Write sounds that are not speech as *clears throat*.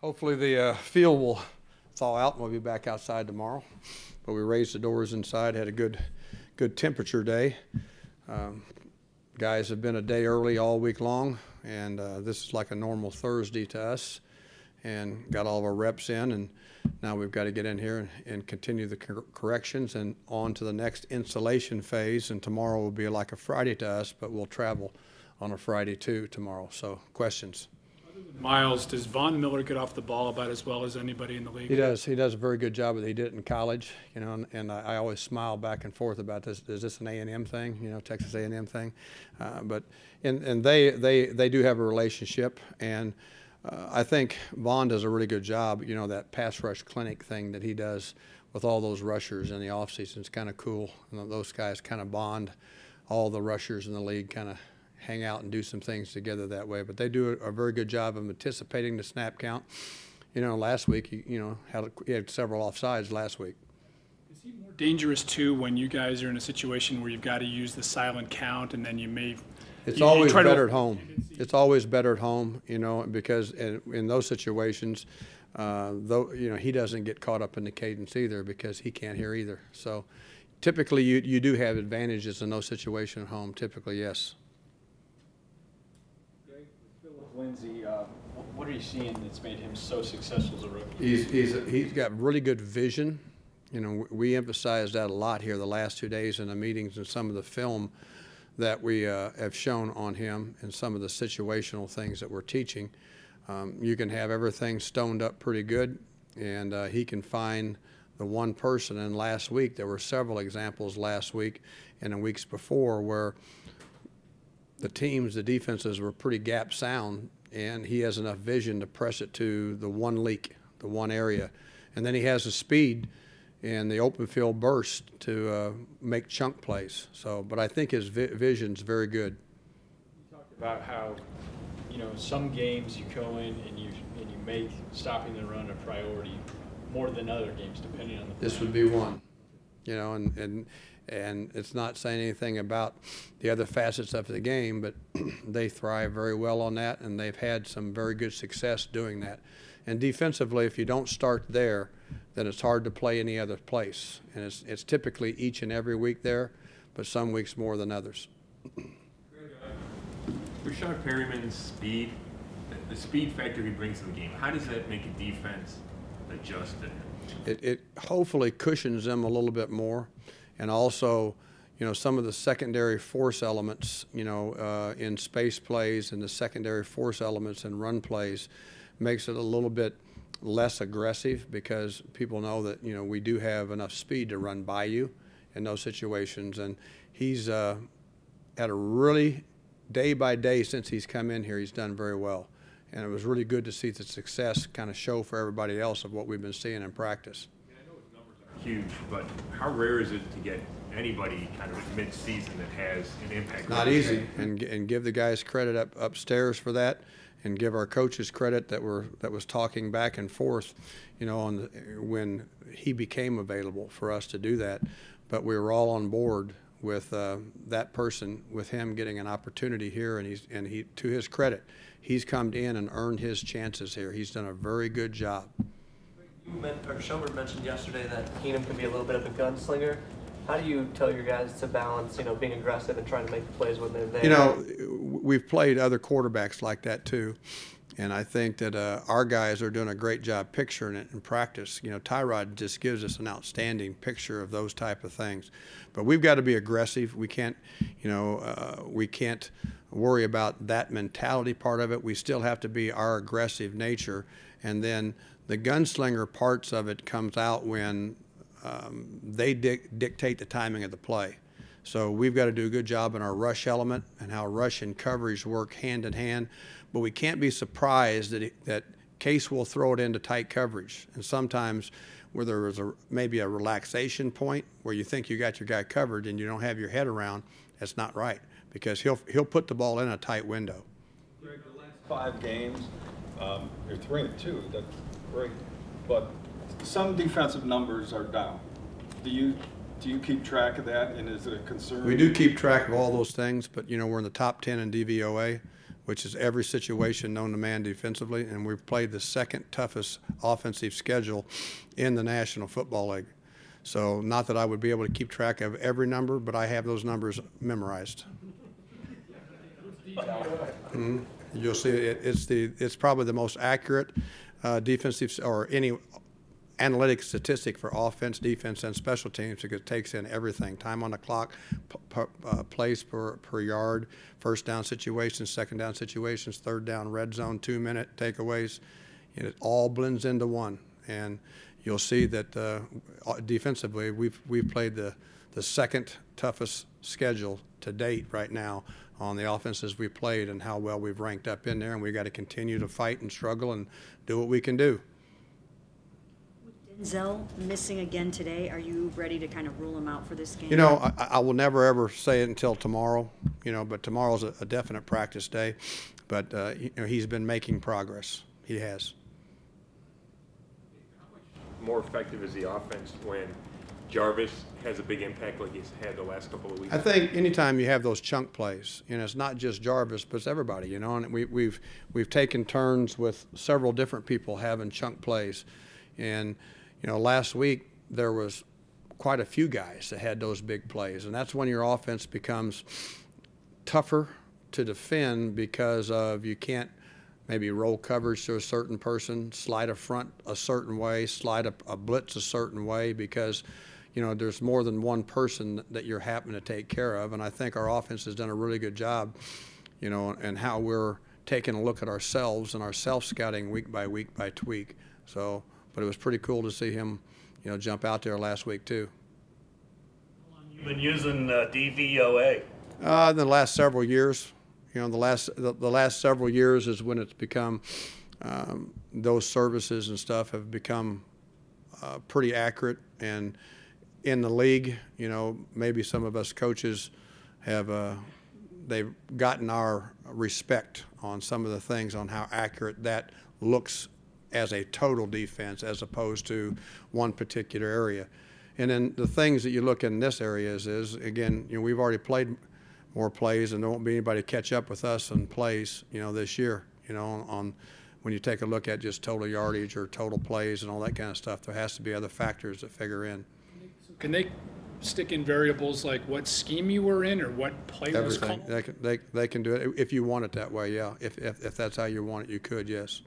Hopefully the uh, field will thaw out and we'll be back outside tomorrow. But we raised the doors inside, had a good, good temperature day. Um, guys have been a day early all week long, and uh, this is like a normal Thursday to us. And got all of our reps in, and now we've got to get in here and, and continue the cor- corrections and on to the next installation phase. And tomorrow will be like a Friday to us, but we'll travel on a Friday too tomorrow. So questions? Miles, does Von Miller get off the ball about as well as anybody in the league? He does. He does a very good job. He did it in college, you know, and, and I, I always smile back and forth about this. Is this an A and M thing? You know, Texas A and M thing? Uh, but and and they they they do have a relationship, and uh, I think Von does a really good job. You know, that pass rush clinic thing that he does with all those rushers in the offseason is kind of cool. And those guys kind of bond. All the rushers in the league kind of hang out and do some things together that way. But they do a, a very good job of anticipating the snap count. You know, last week, you, you know, had, he had several offsides last week. Is he more dangerous too when you guys are in a situation where you've got to use the silent count and then you may. It's you- you always to- better at home. It's always better at home, you know, because in, in those situations, uh, though, you know, he doesn't get caught up in the cadence either because he can't hear either. So typically, you, you do have advantages in those situations at home. Typically, yes. Greg, Lindsay, uh, what are you seeing that's made him so successful as a rookie? He's, he's, he's got really good vision. You know, we emphasized that a lot here the last two days in the meetings and some of the film that we uh, have shown on him and some of the situational things that we're teaching. Um, you can have everything stoned up pretty good, and uh, he can find the one person. And last week, there were several examples last week and the weeks before where the teams, the defenses were pretty gap sound, and he has enough vision to press it to the one leak, the one area. And then he has the speed and the open field burst to uh, make chunk plays. So, but I think his vi- vision's very good. You talked about how, you know, some games you go in and you, and you make stopping the run a priority more than other games, depending on the. This plan. would be one, you know, and, and, and it's not saying anything about the other facets of the game, but *clears throat* they thrive very well on that, and they've had some very good success doing that. And defensively, if you don't start there, then it's hard to play any other place. And it's, it's typically each and every week there, but some weeks more than others. Breshad Perriman's speed, the- speed factor he brings to the game, how does that make a defense adjust to him? it, it hopefully cushions them a little bit more. And also, you know, some of the secondary force elements, you know, uh, in space plays and the secondary force elements in run plays makes it a little bit less aggressive because people know that, you know, we do have enough speed to run by you in those situations. And he's uh, had a really, day by day since he's come in here, he's done very well. And it was really good to see the success kind of show for everybody else of what we've been seeing in practice. Huge, but how rare is it to get anybody kind of mid-season that has an impact? Not easy, and, and give the guys credit up upstairs for that, and give our coaches credit that were, that was talking back and forth, you know, on, the- when he became available for us to do that. But we were all on board with, uh, that person, with him getting an opportunity here, and he's, and he, to his credit, he's come in and earned his chances here. He's done a very good job. You or Schobert mentioned yesterday that Keenum can be a little bit of a gunslinger. How do you tell your guys to balance, you know, being aggressive and trying to make the plays when they're there? You know, we've played other quarterbacks like that too, and I think that uh, our guys are doing a great job picturing it in practice. You know, Tyrod just gives us an outstanding picture of those type of things, but we've got to be aggressive. We can't, you know, uh, we can't worry about that mentality part of it. We still have to be our aggressive nature, and then the gunslinger parts of it comes out when um, they dic- dictate the timing of the play. So we've got to do a good job in our rush element and how rush and coverage work hand in hand. But we can't be surprised that it, that Case will throw it into tight coverage. And sometimes where there is a maybe a relaxation point where you think you got your guy covered and you don't have your head around, that's not right because he'll he'll put the ball in a tight window. Greg, the last five games, um, you're three and two, that's great. But some defensive numbers are down. Do you, do you keep track of that, and is it a concern? We do keep track of all those things, but you know we're in the top ten in DVOA, which is every situation known to man defensively, and we've played the second toughest offensive schedule in the National Football League. So, not that I would be able to keep track of every number, but I have those numbers memorized. Mhm. You'll see it, it's the it's probably the most accurate uh, defensive or any analytic statistic for offense, defense, and special teams because it takes in everything: time on the clock, uh, plays per per yard, first down situations, second down situations, third down, red zone, two minute takeaways. And it all blends into one, and you'll see that uh, defensively we've we've played the the second toughest schedule to date right now on the offenses we played and how well we've ranked up in there, and we've got to continue to fight and struggle and do what we can do. Denzel missing again today. Are you ready to kind of rule him out for this game? You know, I, I will never ever say it until tomorrow. You know, but tomorrow's a, a definite practice day. But uh, you know, he's been making progress. He has. More effective is the offense when Jarvis has a big impact like he's had the last couple of weeks? I think anytime you have those chunk plays, you know, it's not just Jarvis, but it's everybody, you know, and we, we've we've taken turns with several different people having chunk plays, and you know, last week there was quite a few guys that had those big plays, and that's when your offense becomes tougher to defend because of you can't maybe roll coverage to a certain person, slide a front a certain way, slide a, a blitz a certain way because you know there's more than one person that you're having to take care of. And I think our offense has done a really good job, you know, and how we're taking a look at ourselves and our self scouting week by week by tweak. So, but it was pretty cool to see him, you know, jump out there last week too. How long You've been using uh, DVOA. Uh, in the last several years, you know, the last the, the last several years is when it's become um, those services and stuff have become uh, pretty accurate and in the league, you know, maybe some of us coaches have uh, they've gotten our respect on some of the things on how accurate that looks as a total defense as opposed to one particular area. And then the things that you look in this area is, is again, you know, we've already played more plays, and there won't be anybody to catch up with us in plays, you know, this year. You know, on, on when you take a look at just total yardage or total plays and all that kind of stuff, there has to be other factors that figure in. Can they stick in variables like what scheme you were in or what play was Everything called? they can they, they can do it if you want it that way. Yeah, if, if if that's how you want it, you could. Yes.